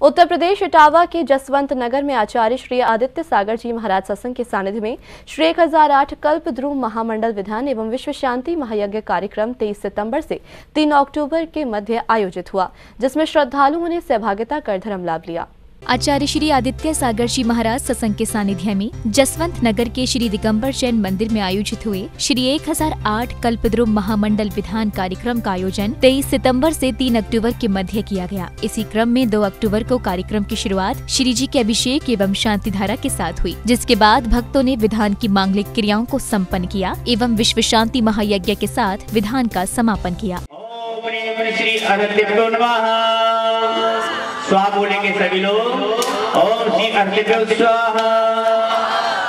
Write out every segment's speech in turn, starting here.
उत्तर प्रदेश, इटावा के जसवंत नगर में आचार्य श्री आदित्य सागर जी महाराज सत्संग के सानिध्य में श्री एक हज़ार आठ कल्प ध्रुव महामंडल विधान एवं विश्व शांति महायज्ञ कार्यक्रम 23 सितंबर से 3 अक्टूबर के मध्य आयोजित हुआ, जिसमें श्रद्धालुओं ने सहभागिता कर धर्म लाभ लिया। आचार्य श्री आदित्य सागर जी महाराज सत्संग के सानिध्य में जसवंत नगर के श्री दिगंबर जैन मंदिर में आयोजित हुए श्री 1008 कल्पद्रुम महामंडल विधान कार्यक्रम का आयोजन 23 सितंबर से 3 अक्टूबर के मध्य किया गया। इसी क्रम में 2 अक्टूबर को कार्यक्रम की शुरुआत श्री जी के अभिषेक एवं शांति धारा के साथ हुई, जिसके बाद भक्तों ने विधान की मांगलिक क्रियाओं को सम्पन्न किया एवं विश्व शांति महायज्ञ के साथ विधान का समापन किया। लोग ओम श्री अर्थिभ्यो स्वाहा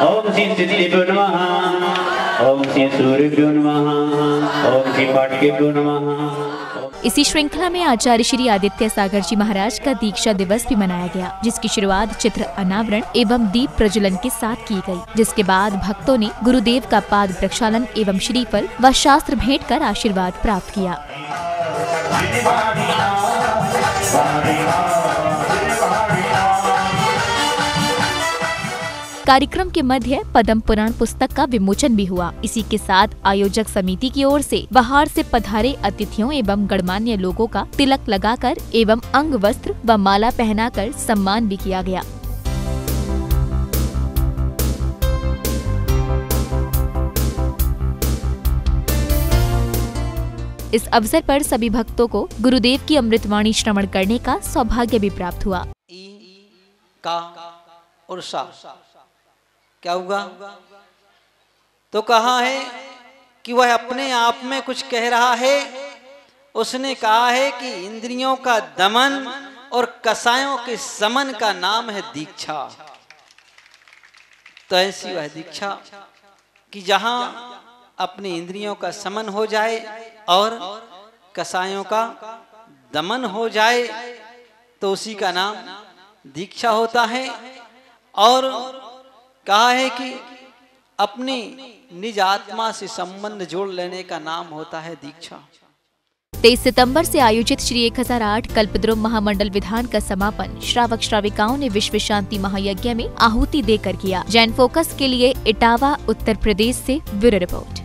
ओम श्री सिद्धिभ्यो नमः ओम श्री सूर्यभ्यो नमः ओम श्री पाटकेभ्यो नमः इसी श्रृंखला में आचार्य श्री आदित्य सागर जी महाराज का दीक्षा दिवस भी मनाया गया, जिसकी शुरुआत चित्र अनावरण एवं दीप प्रज्वलन के साथ की गई, जिसके बाद भक्तों ने गुरुदेव का पाद प्रक्षालन एवं श्रीफल व शास्त्र भेंट कर आशीर्वाद प्राप्त किया। कार्यक्रम के मध्य पद्म पुराण पुस्तक का विमोचन भी हुआ। इसी के साथ आयोजक समिति की ओर से बाहर से पधारे अतिथियों एवं गणमान्य लोगों का तिलक लगाकर एवं अंग वस्त्र व माला पहनाकर सम्मान भी किया गया। इस अवसर पर सभी भक्तों को गुरुदेव की अमृतवाणी श्रवण करने का सौभाग्य भी प्राप्त हुआ। का, और सा। क्या हुआ? तो कहा है कि वह अपने आप में कुछ कह रहा है। उसने कहा है कि इंद्रियों का दमन और कसायों के समन का नाम है दीक्षा। तो ऐसी वह दीक्षा कि जहाँ अपनी इंद्रियों का समन हो जाए और कसायों का दमन हो जाए तो उसी का नाम दीक्षा होता है। और कहा है कि अपनी निज आत्मा से संबंध जोड़ लेने का नाम होता है दीक्षा। तेईस सितंबर से आयोजित श्री 1008 कल्पद्रुम महामंडल विधान का समापन श्रावक श्राविकाओं ने विश्व शांति महायज्ञ में आहुति देकर किया। जैन फोकस के लिए इटावा, उत्तर प्रदेश से ब्यूरो रिपोर्ट।